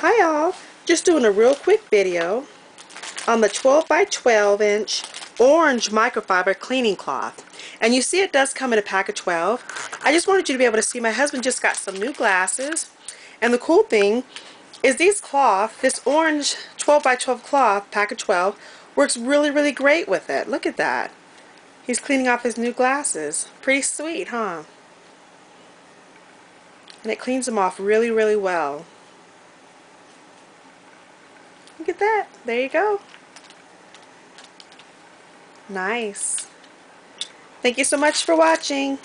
Hi all, just doing a real quick video on the 12 by 12 inch orange microfiber cleaning cloth. And you see it does come in a pack of 12. I just wanted you to be able to see my husband just got some new glasses. And the cool thing is these cloth, this orange 12 by 12 cloth, pack of 12, works really, really great with it. Look at that. He's cleaning off his new glasses. Pretty sweet, huh? And it cleans them off really, really well. Look at that. There you go. Nice. Thank you so much for watching.